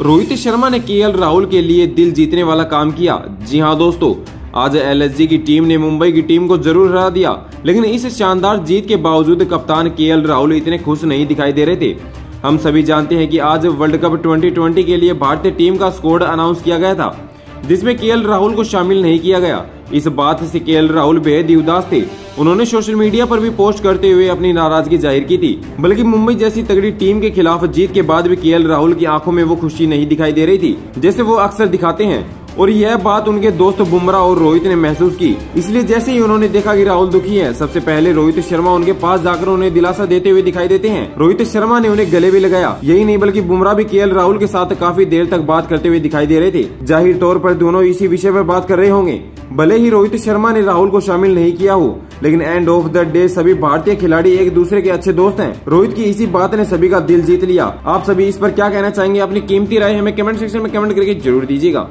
रोहित शर्मा ने के राहुल के लिए दिल जीतने वाला काम किया। जी हाँ दोस्तों, आज एलएसजी की टीम ने मुंबई की टीम को ज़रूर हरा दिया, लेकिन इस शानदार जीत के बावजूद कप्तान के राहुल इतने खुश नहीं दिखाई दे रहे थे। हम सभी जानते हैं कि आज वर्ल्ड कप 2020 के लिए भारतीय टीम का स्कोर अनाउंस किया गया था, जिसमें के राहुल को शामिल नहीं किया गया। इस बात से के राहुल बेहद ही उदास थे। उन्होंने सोशल मीडिया पर भी पोस्ट करते हुए अपनी नाराज़गी ज़ाहिर की थी, बल्कि मुंबई जैसी तगड़ी टीम के खिलाफ जीत के बाद भी के राहुल की आँखों में वो खुशी नहीं दिखाई दे रही थी, जैसे वो अक्सर दिखाते हैं। और यह बात उनके दोस्त बुमराह और रोहित ने महसूस की। इसलिए जैसे ही उन्होंने देखा कि राहुल दुखी है, सबसे पहले रोहित शर्मा उनके पास जाकर उन्हें दिलासा देते हुए दिखाई देते हैं। रोहित शर्मा ने उन्हें गले भी लगाया। यही नहीं बल्कि बुमराह भी केएल राहुल के साथ काफ़ी देर तक बात करते हुए दिखाई दे रहे थे। ज़ाहिर तौर पर दोनों इसी विषय पर बात कर रहे होंगे। भले ही रोहित शर्मा ने राहुल को शामिल नहीं किया हो, लेकिन एंड ऑफ़ द डे सभी भारतीय खिलाड़ी एक दूसरे के अच्छे दोस्त हैं। रोहित की इसी बात ने सभी का दिल जीत लिया। आप सभी इस पर क्या कहना चाहेंगे? अपनी कीमती राय हमें कमेंट सेक्शन में कमेंट करके ज़रूर दीजिएगा।